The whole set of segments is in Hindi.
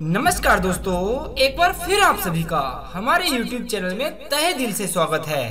नमस्कार दोस्तों एक बार फिर आप सभी का हमारे YouTube चैनल में तहे दिल से स्वागत है।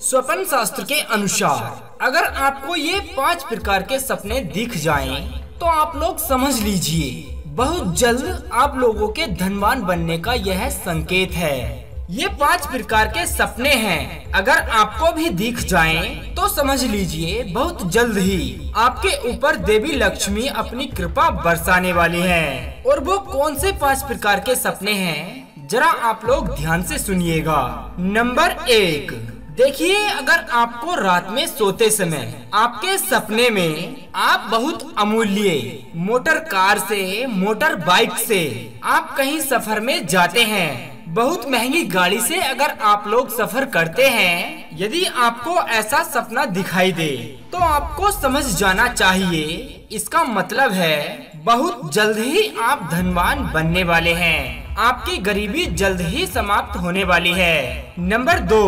स्वप्न शास्त्र के अनुसार अगर आपको ये पाँच प्रकार के सपने दिख जाएँ, तो आप लोग समझ लीजिए बहुत जल्द आप लोगों के धनवान बनने का यह संकेत है। ये पाँच प्रकार के सपने हैं अगर आपको भी दिख जाएँ, तो समझ लीजिए बहुत जल्द ही आपके ऊपर देवी लक्ष्मी अपनी कृपा बरसाने वाली हैं। और वो कौन से पाँच प्रकार के सपने हैं जरा आप लोग ध्यान से सुनिएगा नंबर एक देखिए अगर आपको रात में सोते समय आपके सपने में आप बहुत अमूल्य मोटर कार से मोटर बाइक से आप कहीं सफ़र में जाते हैं बहुत महँगी गाड़ी से अगर आप लोग सफ़र करते हैं, यदि आपको ऐसा सपना दिखाई दे तो आपको समझ जाना चाहिए। इसका मतलब है, बहुत जल्द ही आप धनवान बनने वाले हैं। आपकी गरीबी जल्द ही समाप्त होने वाली है। नंबर दो,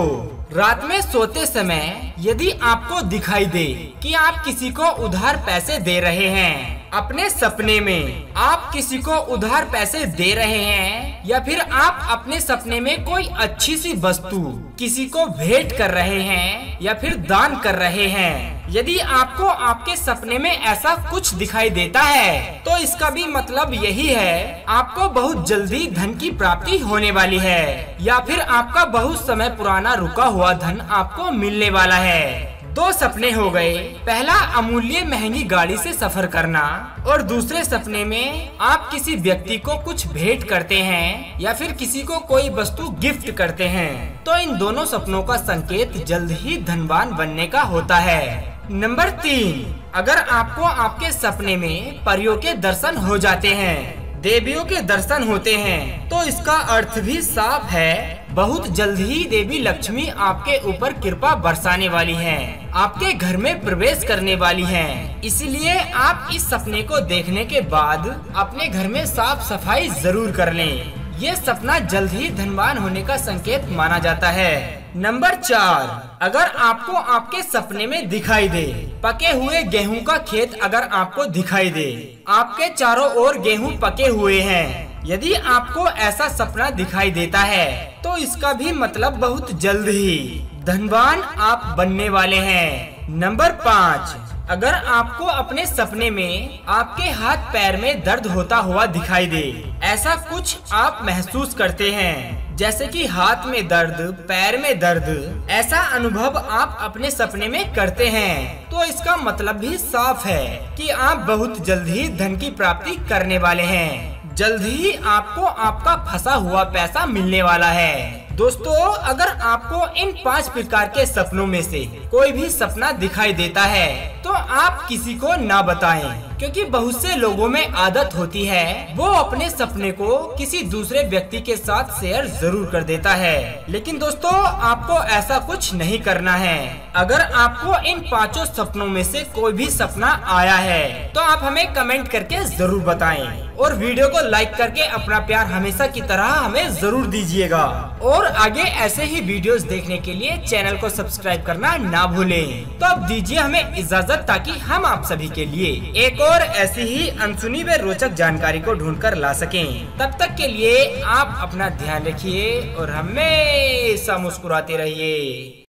रात में सोते समय यदि आपको दिखाई दे कि आप किसी को उधार पैसे दे रहे हैं अपने सपने में आप किसी को उधार पैसे दे रहे हैं या फिर आप अपने सपने में कोई अच्छी सी वस्तु किसी को भेंट कर रहे हैं या फिर दान कर रहे हैं, यदि आपको आपके सपने में ऐसा कुछ दिखाई देता है तो इसका भी मतलब यही है, आपको बहुत जल्दी धन की प्राप्ति होने वाली है, या फिर आपका बहुत समय पुराना रुका हुआ धन आपको मिलने वाला है। दो सपने हो गए। पहला, अमूल्य महँगी गाड़ी से सफ़र करना। और दूसरे सपने में, आप किसी व्यक्ति को कुछ भेंट करते हैं, या फिर किसी को कोई वस्तु गिफ्ट करते हैं। तो इन दोनों सपनों का संकेत जल्द ही धनवान बनने का होता है। नंबर तीन, अगर आपको आपके सपने में परियों के दर्शन हो जाते हैं, देवियों के दर्शन होते हैं तो इसका अर्थ भी साफ़ है। बहुत जल्द ही देवी लक्ष्मी आपके ऊपर कृपा बरसाने वाली हैं। आपके घर में प्रवेश करने वाली हैं। इसलिए आप इस सपने को देखने के बाद अपने घर में साफ़ सफ़ाई ज़रूर कर लें। ये सपना जल्द ही धनवान होने का संकेत माना जाता है नंबर चार, अगर आपको आपके सपने में दिखाई दे पके हुए गेहूँ का खेत अगर आपको दिखाई दे आपके चारों ओर गेहूँ पके हुए हैं यदि आपको ऐसा सपना दिखाई देता है तो इसका भी मतलब बहुत जल्द ही। धनवान आप बनने वाले हैं। नंबर पाँच, अगर आपको अपने सपने में आपके हाथ पैर में दर्द होता हुआ दिखाई दे ऐसा कुछ आप महसूस करते हैं, जैसे कि हाथ में दर्द, पैर में दर्द, ऐसा अनुभव आप अपने सपने में करते हैं। तो इसका मतलब भी साफ़ है कि आप बहुत जल्द ही धन की प्राप्ति करने वाले हैं। जल्द ही आपको आपका फंसा हुआ पैसा मिलने वाला है। दोस्तों, अगर आपको इन पाँच प्रकार के सपनों में से कोई भी सपना दिखाई देता है तो आप किसी को ना बताएँ। क्योंकि बहुत से लोगों में आदत होती है, वो अपने सपने को किसी दूसरे व्यक्ति के साथ शेयर ज़रूर कर देता है। लेकिन दोस्तों, आपको ऐसा कुछ नहीं करना है। अगर आपको इन पाँचों सपनों में से कोई भी सपना आया है तो आप हमें कमेंट करके ज़रूर बताएँ। और वीडियो को लाइक करके अपना प्यार हमेशा की तरह हमें ज़रूर दीजिएगा। और आगे ऐसे ही वीडियोस देखने के लिए चैनल को सब्सक्राइब करना ना भूलें। तो अब दीजिए हमें इजाज़त ताकि हम आप सभी के लिए एक और ऐसी ही अनसुनी व रोचक जानकारी को ढूंढकर ला सकें। तब तक के लिए आप अपना ध्यान रखिए और हमेशा मुस्कुराते रहिए।